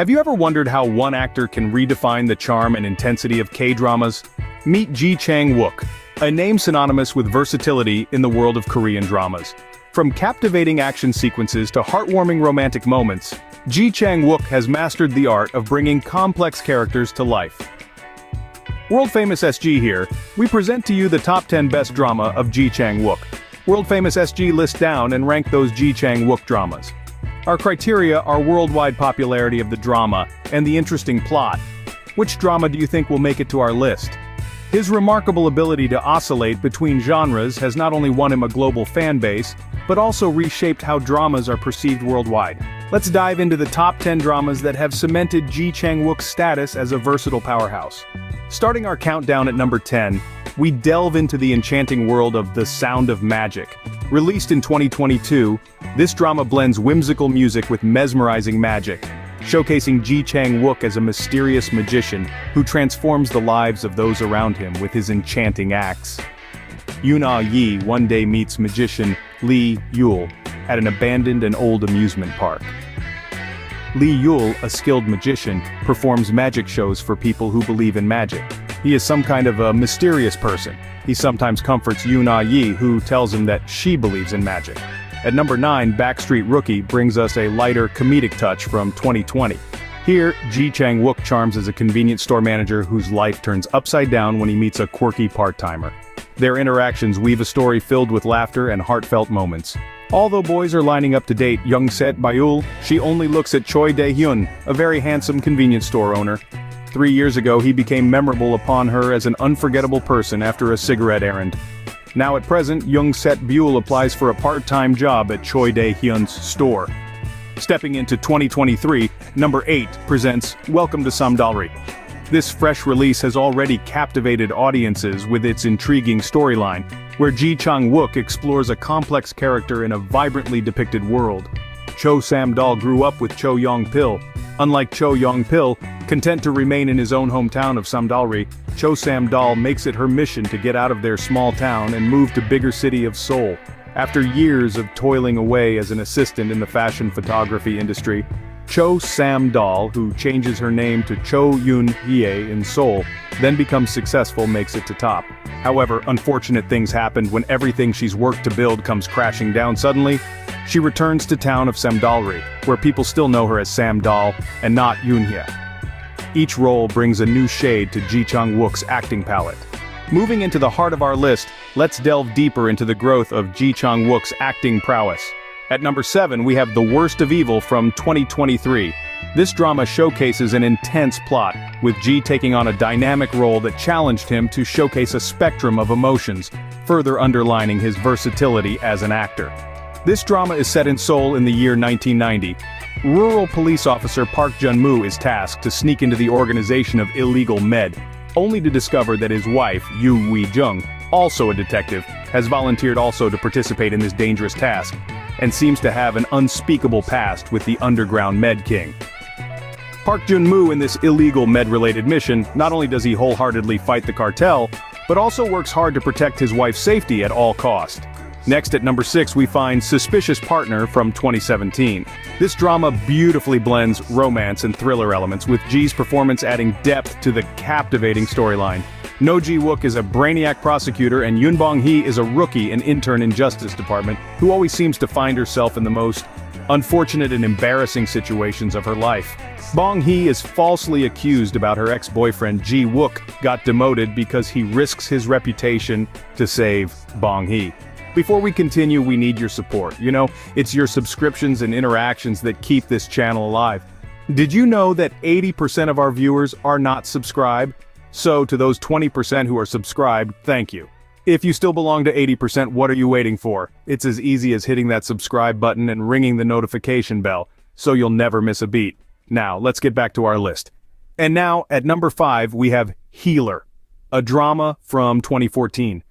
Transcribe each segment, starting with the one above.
Have you ever wondered how one actor can redefine the charm and intensity of K-dramas? Meet Ji Chang-wook, a name synonymous with versatility in the world of Korean dramas. From captivating action sequences to heartwarming romantic moments, Ji Chang-wook has mastered the art of bringing complex characters to life. World-famous SG here, we present to you the top 10 best drama of Ji Chang-wook. World-famous SG list down and rank those Ji Chang-wook dramas. Our criteria are worldwide popularity of the drama and the interesting plot. Which drama do you think will make it to our list? His remarkable ability to oscillate between genres has not only won him a global fan base, but also reshaped how dramas are perceived worldwide. Let's dive into the top 10 dramas that have cemented Ji Chang-wook's status as a versatile powerhouse. Starting our countdown at number 10, we delve into the enchanting world of The Sound of Magic. Released in 2022, this drama blends whimsical music with mesmerizing magic, showcasing Ji Chang-wook as a mysterious magician who transforms the lives of those around him with his enchanting acts. Yoon ah Yi one day meets magician Lee Yul at an abandoned and old amusement park. Lee Yul, a skilled magician, performs magic shows for people who believe in magic. He is some kind of a mysterious person. He sometimes comforts Yoon Ah Yi who tells him that she believes in magic. At number 9, Backstreet Rookie brings us a lighter comedic touch from 2020. Here, Ji Chang-wook charms as a convenience store manager whose life turns upside down when he meets a quirky part-timer. Their interactions weave a story filled with laughter and heartfelt moments. Although boys are lining up to date Young Set Bayul, she only looks at Choi Dae-hyun, a very handsome convenience store owner, Three years ago he became memorable upon her as an unforgettable person after a cigarette errand. Now at present, Young Set Buell applies for a part-time job at Choi Dae-hyun's store. Stepping into 2023, number 8 presents Welcome to Samdalri. This fresh release has already captivated audiences with its intriguing storyline, where Ji Chang-wook explores a complex character in a vibrantly depicted world. Cho Sam-dal grew up with Cho Yong-pil. Unlike Cho Yong-pil, content to remain in his own hometown of Samdalri, Cho Sam-dal makes it her mission to get out of their small town and move to bigger city of Seoul. After years of toiling away as an assistant in the fashion photography industry, Cho Sam-dal, who changes her name to Cho Yoon-hye in Seoul, then becomes successful makes it to top. However, unfortunate things happened when everything she's worked to build comes crashing down suddenly, she returns to town of Samdalri, where people still know her as Sam Dal, and not Yoonhye. Each role brings a new shade to Ji Chang-wook's acting palette. Moving into the heart of our list, let's delve deeper into the growth of Ji Chang-wook's acting prowess. At number 7 we have The Worst of Evil from 2023. This drama showcases an intense plot, with Ji taking on a dynamic role that challenged him to showcase a spectrum of emotions, further underlining his versatility as an actor. This drama is set in Seoul in the year 1990. Rural police officer Park Jun-moo is tasked to sneak into the organization of illegal meth, only to discover that his wife, Yoo Wee-jung, also a detective, has volunteered also to participate in this dangerous task, and seems to have an unspeakable past with the underground meth king. Park Jun-moo in this illegal meth-related mission, not only does he wholeheartedly fight the cartel, but also works hard to protect his wife's safety at all cost. Next at number 6 we find Suspicious Partner from 2017. This drama beautifully blends romance and thriller elements with Ji's performance adding depth to the captivating storyline. No Ji Wook is a brainiac prosecutor and Yoon Bong Hee is a rookie and intern in Justice Department who always seems to find herself in the most unfortunate and embarrassing situations of her life. Bong Hee is falsely accused about her ex-boyfriend Ji Wook got demoted because he risks his reputation to save Bong Hee. Before we continue, we need your support. You know, it's your subscriptions and interactions that keep this channel alive. Did you know that 80% of our viewers are not subscribed? So to those 20% who are subscribed, thank you. If you still belong to 80%, what are you waiting for? It's as easy as hitting that subscribe button and ringing the notification bell, so you'll never miss a beat. Now, let's get back to our list. And now, at number 5, we have Healer, a drama from 2014.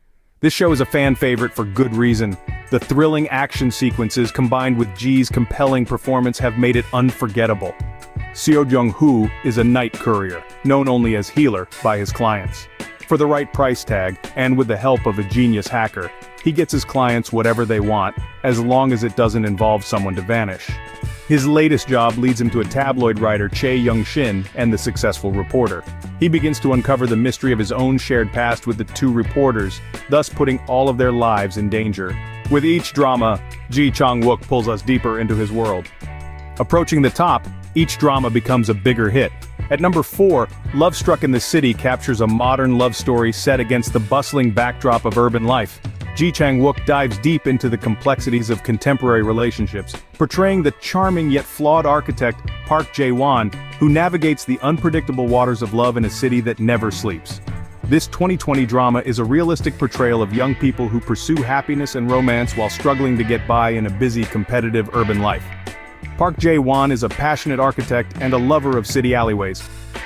This show is a fan favorite for good reason. The thrilling action sequences combined with Ji's compelling performance have made it unforgettable. Seo Jung-hoo is a night courier, known only as Healer by his clients. For the right price tag, and with the help of a genius hacker, he gets his clients whatever they want, as long as it doesn't involve someone to vanish. His latest job leads him to a tabloid writer Chae Young-shin and the successful reporter. He begins to uncover the mystery of his own shared past with the two reporters, thus putting all of their lives in danger. With each drama, Ji Chang-wook pulls us deeper into his world. Approaching the top, each drama becomes a bigger hit. At number 4, Love Struck in the City captures a modern love story set against the bustling backdrop of urban life. Ji Chang-wook dives deep into the complexities of contemporary relationships, portraying the charming yet flawed architect Park Jae-won, who navigates the unpredictable waters of love in a city that never sleeps. This 2020 drama is a realistic portrayal of young people who pursue happiness and romance while struggling to get by in a busy competitive urban life. Park Jae-won is a passionate architect and a lover of city alleyways.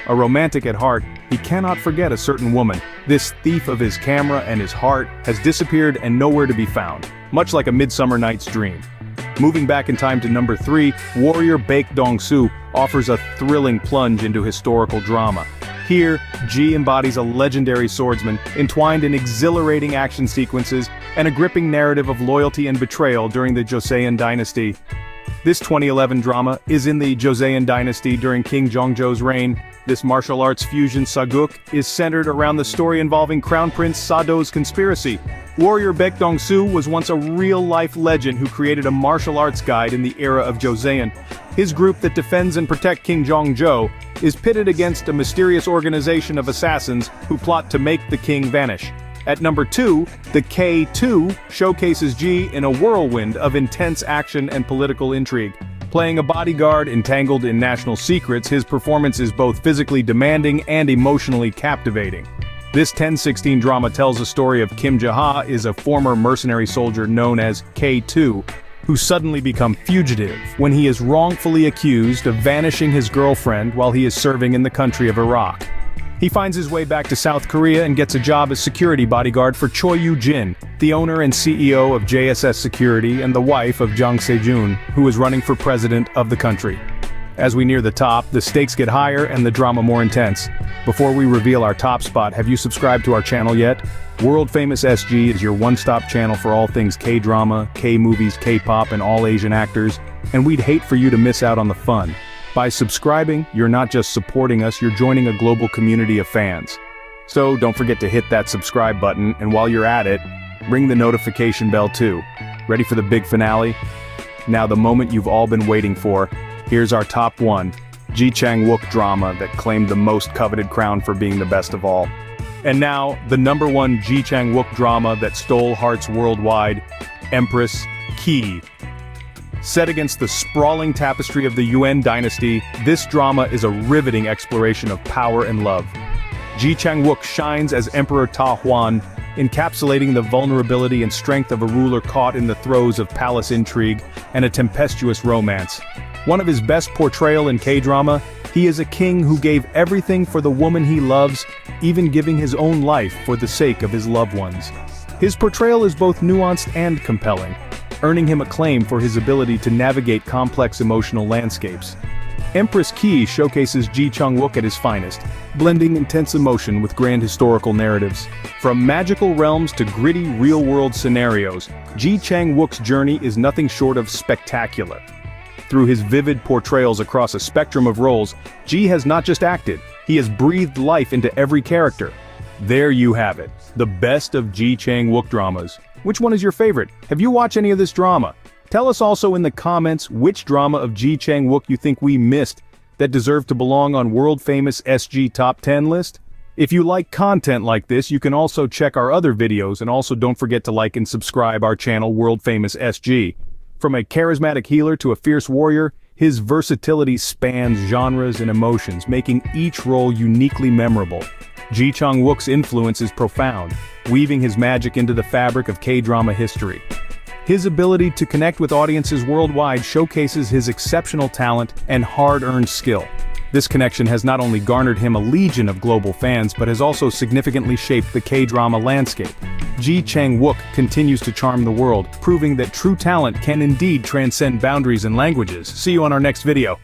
A romantic at heart, he cannot forget a certain woman. This thief of his camera and his heart has disappeared and nowhere to be found, much like a Midsummer Night's Dream. Moving back in time to number 3, Warrior Baek Dong-soo offers a thrilling plunge into historical drama. Here, Ji embodies a legendary swordsman, entwined in exhilarating action sequences and a gripping narrative of loyalty and betrayal during the Joseon dynasty. This 2011 drama is in the Joseon dynasty during King Jeongjo's reign. This martial arts fusion Sageuk is centered around the story involving Crown Prince Sado's conspiracy. Warrior Baek Dong-soo was once a real-life legend who created a martial arts guide in the era of Joseon. His group that defends and protect King Jeongjo is pitted against a mysterious organization of assassins who plot to make the king vanish. At number 2, the K2 showcases Ji in a whirlwind of intense action and political intrigue. Playing a bodyguard entangled in national secrets, his performance is both physically demanding and emotionally captivating. This 1016 drama tells a story of Kim Je-ha is a former mercenary soldier known as K2, who suddenly become fugitive when he is wrongfully accused of vanishing his girlfriend while he is serving in the country of Iraq. He finds his way back to South Korea and gets a job as security bodyguard for Choi Yu-jin, the owner and CEO of JSS Security and the wife of Jang Se-jun, who is running for president of the country. As we near the top, the stakes get higher and the drama more intense. Before we reveal our top spot, have you subscribed to our channel yet? World Famous SG is your one-stop channel for all things K-drama, K-movies, K-pop, and all Asian actors, and we'd hate for you to miss out on the fun. By subscribing, you're not just supporting us, you're joining a global community of fans. So don't forget to hit that subscribe button, and while you're at it, ring the notification bell too. Ready for the big finale? Now the moment you've all been waiting for, here's our top one, Ji Chang-wook drama that claimed the most coveted crown for being the best of all. And now, the number one Ji Chang-wook drama that stole hearts worldwide, Empress Ki. Set against the sprawling tapestry of the Yuan dynasty, this drama is a riveting exploration of power and love. Ji Chang-wook shines as Emperor Ta Huan, encapsulating the vulnerability and strength of a ruler caught in the throes of palace intrigue and a tempestuous romance. One of his best portrayal in K-drama, he is a king who gave everything for the woman he loves, even giving his own life for the sake of his loved ones. His portrayal is both nuanced and compelling, earning him acclaim for his ability to navigate complex emotional landscapes. Empress Ki showcases Ji Chang-wook at his finest, blending intense emotion with grand historical narratives. From magical realms to gritty real-world scenarios, Ji Chang-wook's journey is nothing short of spectacular. Through his vivid portrayals across a spectrum of roles, Ji has not just acted, he has breathed life into every character. There you have it, the best of Ji Chang-wook dramas. Which one is your favorite? Have you watched any of this drama? Tell us also in the comments which drama of Ji Chang-wook you think we missed that deserve to belong on world-famous SG Top 10 list? If you like content like this, you can also check our other videos and also don't forget to like and subscribe our channel World Famous SG. From a charismatic healer to a fierce warrior, his versatility spans genres and emotions, making each role uniquely memorable. Ji Chang-wook's influence is profound, weaving his magic into the fabric of K-drama history. His ability to connect with audiences worldwide showcases his exceptional talent and hard-earned skill. This connection has not only garnered him a legion of global fans but has also significantly shaped the K-drama landscape. Ji Chang-wook continues to charm the world, proving that true talent can indeed transcend boundaries and languages. See you on our next video.